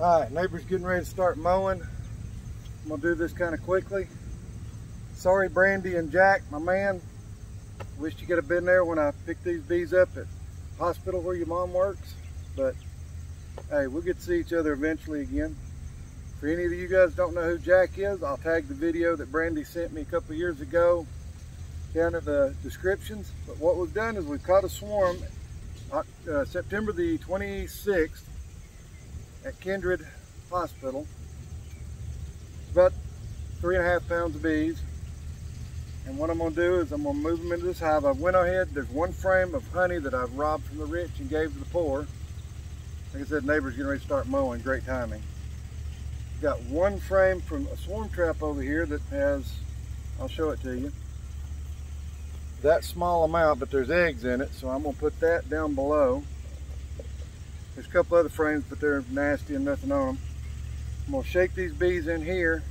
All right, neighbor's getting ready to start mowing. I'm gonna do this kind of quickly. Sorry, Brandy and Jack, my man. Wish you could have been there when I picked these bees up at hospital where your mom works. But hey, we'll get to see each other eventually again. For any of you guys don't know who Jack is, I'll tag the video that Brandy sent me a couple years ago down in the descriptions. But what we've done is we've caught a swarm uh, September the 26th at Kindred Hospital. It's about three and a half pounds of bees. And what I'm gonna do is I'm gonna move them into this hive. I went ahead, there's one frame of honey that I've robbed from the rich and gave to the poor. Like I said, neighbors getting ready to start mowing, great timing. Got one frame from a swarm trap over here that has, I'll show it to you. That small amount, but there's eggs in it, so I'm gonna put that down below. There's a couple other frames, but they're nasty and nothing on them. I'm gonna shake these bees in here,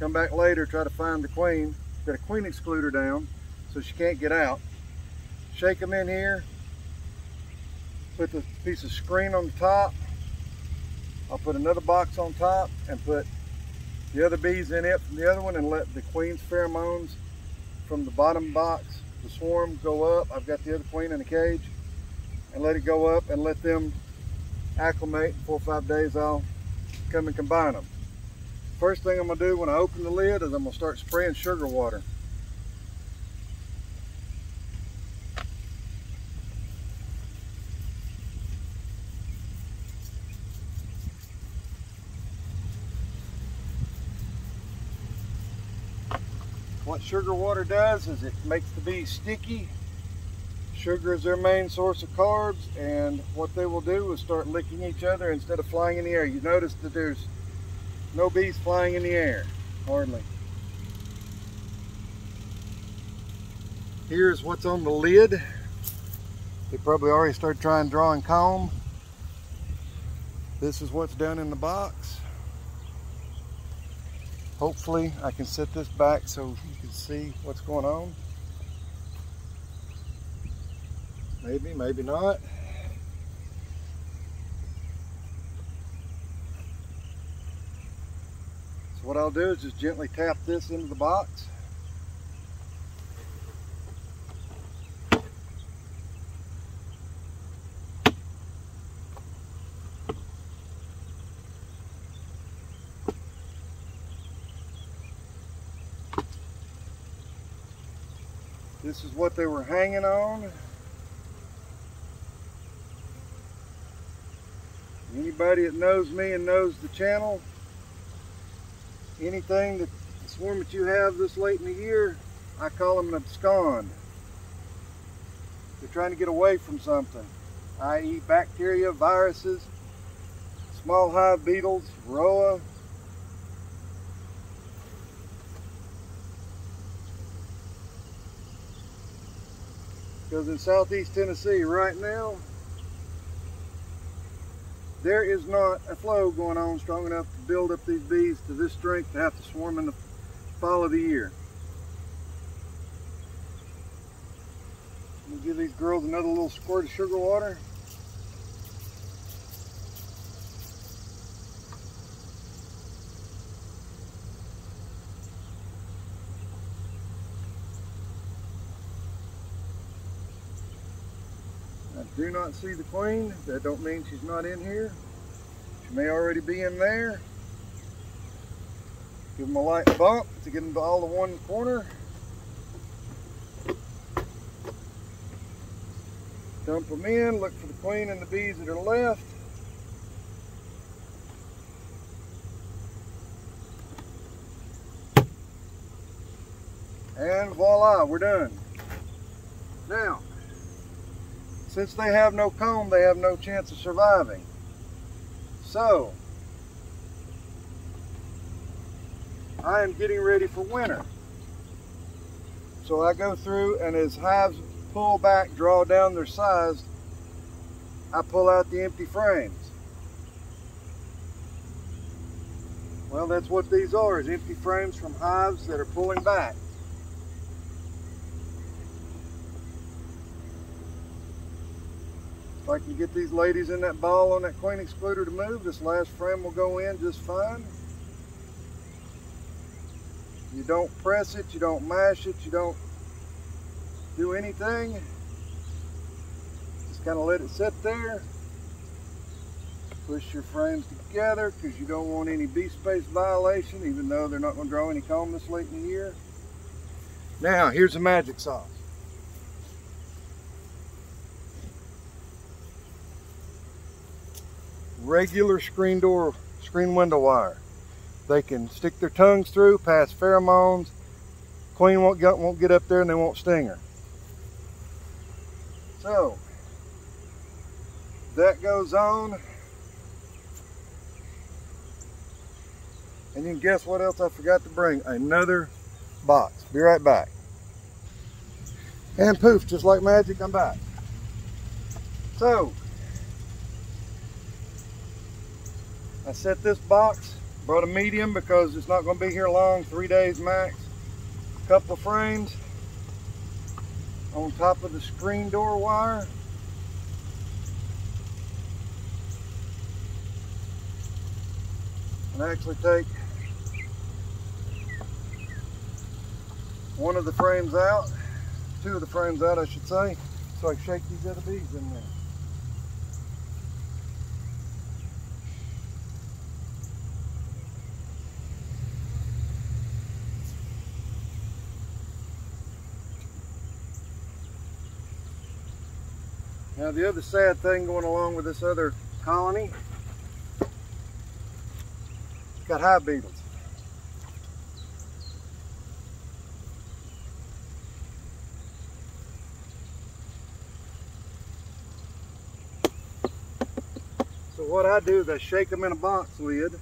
come back later, try to find the queen. Got a queen excluder down, so she can't get out. Shake them in here, put the piece of screen on the top. I'll put another box on top and put the other bees in it from the other one and let the queen's pheromones from the bottom box, the swarm go up. I've got the other queen in a cage and let it go up and let them acclimate. Four or five days, I'll come and combine them. First thing I'm gonna do when I open the lid is I'm gonna start spraying sugar water. What sugar water does is it makes the bees sticky Sugar is their main source of carbs and what they will do is start licking each other instead of flying in the air. You notice that there's no bees flying in the air, hardly. Here's what's on the lid. They probably already started trying drawing comb. This is what's down in the box. Hopefully I can set this back so you can see what's going on. Maybe, maybe not. So what I'll do is just gently tap this into the box. This is what they were hanging on. Anybody that knows me and knows the channel, anything that the swarm that you have this late in the year, I call them an abscond. They're trying to get away from something, i.e. bacteria, viruses, small hive beetles, varroa, because in southeast Tennessee right now, there is not a flow going on strong enough to build up these bees to this strength to have to swarm in the fall of the year. Me give these girls another little squirt of sugar water. Do not see the queen. That don't mean she's not in here. She may already be in there. Give them a light bump to get them to all the one corner. Dump them in, look for the queen and the bees that are left. And voila, we're done. Now, since they have no comb, they have no chance of surviving. So, I am getting ready for winter. So I go through and as hives pull back, draw down their size, I pull out the empty frames. Well, that's what these are, is empty frames from hives that are pulling back. I can get these ladies in that ball on that queen excluder to move, this last frame will go in just fine. You don't press it, you don't mash it, you don't do anything. Just kind of let it sit there. Push your frames together because you don't want any bee space violation, even though they're not going to draw any comb this late in the year. Now, here's the magic sauce. Regular screen door, screen window wire. They can stick their tongues through, pass pheromones. Queen won't get, won't get up there and they won't sting her. So, that goes on. And you can guess what else I forgot to bring? Another box. Be right back. And poof, just like magic, I'm back. So, I set this box, brought a medium because it's not going to be here long, three days max. Couple of frames on top of the screen door wire. And actually take one of the frames out, two of the frames out I should say, so I can shake these other beads in there. Now the other sad thing going along with this other colony, got hive beetles. So what I do is I shake them in a box lid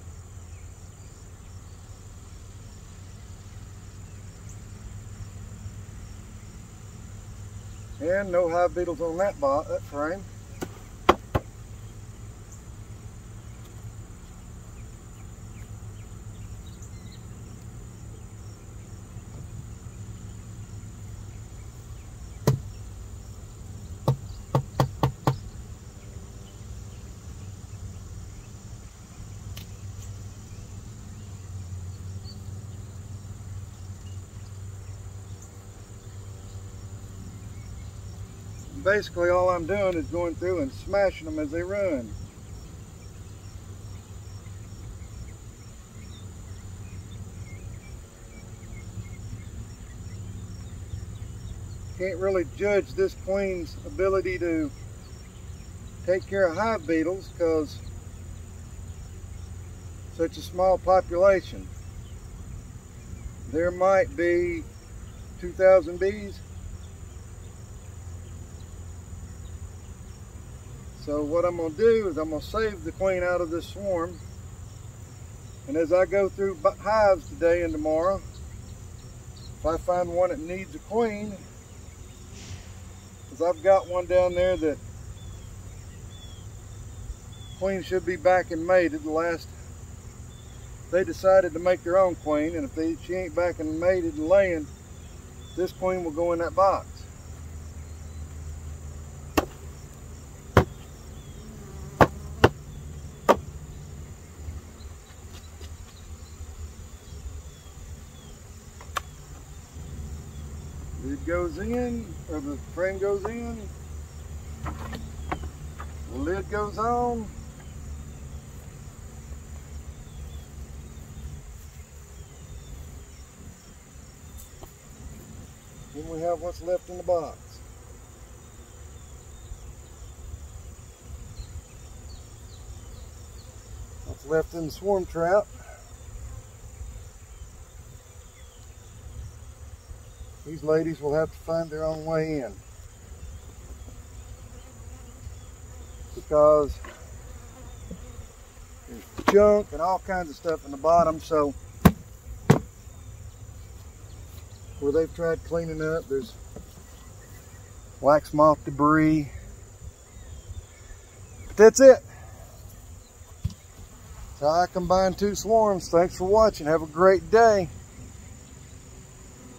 And no hive beetles on that, that uh, frame. Basically all I'm doing is going through and smashing them as they run. Can't really judge this queen's ability to take care of hive beetles because such a small population. There might be 2,000 bees So what I'm going to do is I'm going to save the queen out of this swarm. And as I go through hives today and tomorrow, if I find one that needs a queen, because I've got one down there that queen should be back and mated the last they decided to make their own queen and if they, she ain't back and mated and laying this queen will go in that box It goes in, or the frame goes in, the lid goes on. Then we have what's left in the box. What's left in the swarm trap. These ladies will have to find their own way in. Because there's junk and all kinds of stuff in the bottom, so where they've tried cleaning up, there's wax moth debris. But that's it. How I combine two swarms. Thanks for watching. Have a great day.